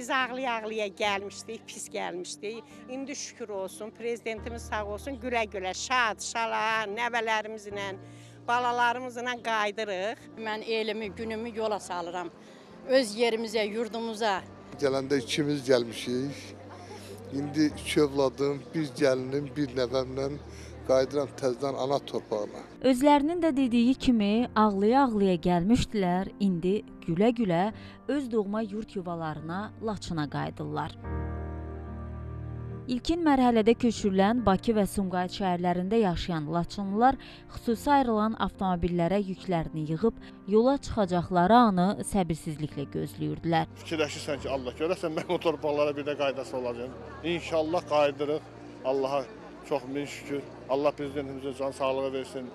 Biz ağlaya-ağlaya gəlmişdik, pis gəlmişdik. İndi şükür olsun, prezidentimiz sağ olsun, gülə-gülə, şad, şala, nəvələrimizlə, balalarımızla qaydırıq. Mən elimi, günümü yola salıram. Öz yerimizə, yurdumuza. Gələndə ikimiz gəlmişik. İndi üç övladım, bir gəlinim, bir nəvəmlə qayıdıram təzədən ana torpağına. Özlərinin də dediyi kimi ağlaya-ağlaya gəlmişdilər, indi gülə-gülə öz doğma yurt yuvalarına, Laçına qayıdırlar. İlkin mərhələdə köçürülən Bakı və Sumqayıt şəhərlərində yaşayan Laçınlılar xüsusi ayrılan avtomobillərə yüklərini yığıb yola çıxacaqları anı səbirsizliklə gözləyirdilər. Fikirləşirsən ki, Allah görəsən mən o torpaqlara bir də qaydası olacaq. İnşallah qayıdırıq. Allaha çox min şükür. Allah prezidentimizə can sağlığı versin.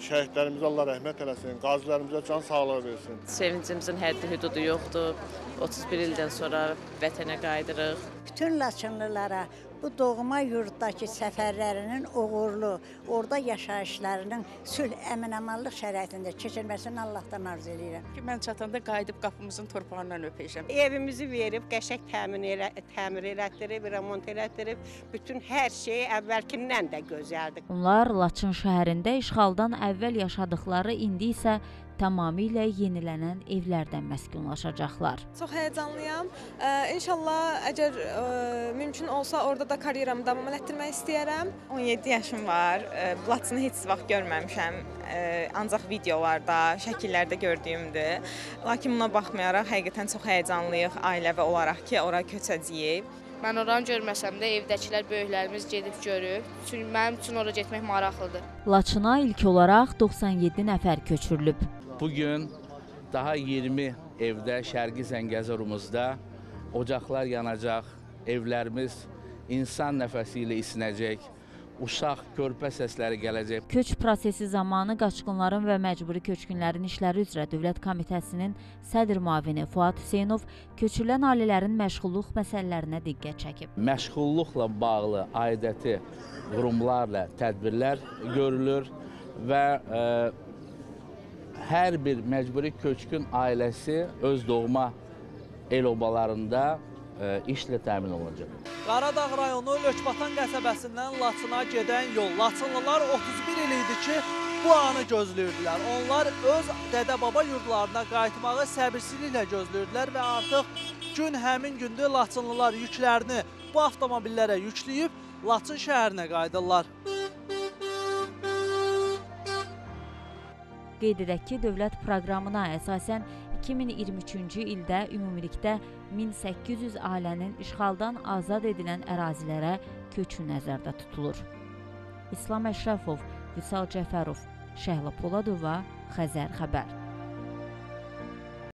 Şəhidlərimizə Allah rəhmət eləsin. Qazilərimizə can sağlığı versin. Sevincimizin həddi hüdudu yoxdur. 31 ildən sonra vətənə qayıdırıq. bütün Laçınlılara bu doğma yurddakı səfərlərinin uğurlu, orada yaşayışlarının sülh əmin-amanlıq şəraitində keçirməsini Allahdan arzu edirəm. ki, mən çatanda qayıdıb qapımızın torpağından öpəcəm. Evimizi verib, qəşəng təmin elə, təmir elətdirib, remont elətdirib, bütün hər şey əvvəlkindən də gözəldir. Onlar Laçın şəhərində işğaldan əvvəl yaşadıkları, indi isə tamamilə yenilənən evlərdən məskunlaşacaqlar. Çox həyəcanlıyam. Ə, İnşallah əgər ə, mümkün olsa orada da karyeramı davam etdirmək istəyərəm. 17 yaşım var. Ə, Laçını heç vaxt görməmişəm. Ancaq videolarda, şəkillərdə gördüyümdür. Lakin buna baxmayaraq həqiqətən çox həyəcanlıyıq ailəvi olaraq ki, ora köçəcəyik. Mən oranı görməsəm də evdəkilər böyüklərimiz gedib görüb. Çünki mənim üçün ora getmək maraqlıdır. Laçına ilk olaraq 97 nəfər köçürülüb. Bu gün daha 20 evdə Şərqi Zəngəzurumuzda ocaqlar yanacaq, evlərimiz insan nəfəsi ilə isinəcək, uşaq, körpə səsləri gələcək. Köç prosesi zamanı qaçqınların və məcburi köçkünlərin işləri üzrə Dövlət Komitəsinin sədr müavini Fuad Hüseynov köçürülən ailələrin məşğulluq məsələlərinə diqqət çəkib. Məşğulluqla bağlı aidiyyəti qurumlarla tədbirlər görülür və ə, hər bir məcburi köçkün ailəsi öz doğma el obalarında işlə təmin olunacaq. Qaradağ rayonu Lökbatan qəsəbəsindən Laçına gedən yol. Laçınlılar 31 il idi ki, bu anı gözləyirdilər. Onlar öz dədə-baba yurdlarına qayıtmağı səbirsizliklə gözləyirdilər və artıq gün həmin gündür Laçınlılar yüklərini bu avtomobillərə yükləyib Laçın şəhərinə qayıdırlar. Qeyd edək ki, dövlət proqramına əsasən 2023-cü ildə ümumilikdə 1800 ailənin işğaldan azad edilən ərazilərə köçü nəzərdə tutulur. İslam Əşrəfov, Vüsal Cəfərov, Şəhla Poladova, Xəzər xəbər.